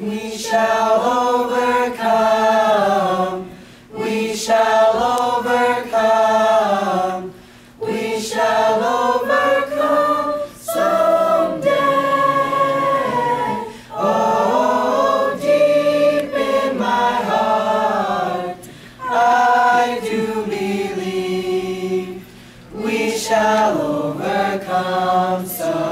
We shall overcome. We shall overcome. We shall overcome someday. Oh, deep in my heart, I do believe we shall overcome someday.